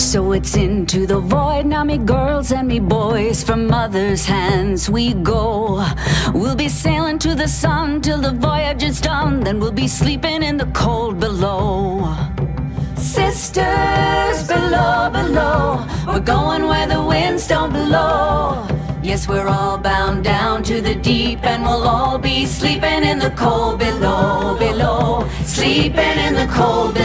So it's into the void now, me girls and me boys. From mother's hands we go. We'll be sailing to the sun till the voyage is done. Then we'll be sleeping in the cold below. Sisters below, below. We're going where the winds don't blow. Yes, we're all bound down to the deep, and we'll all be sleeping in the cold below, below. Sleeping in the cold below.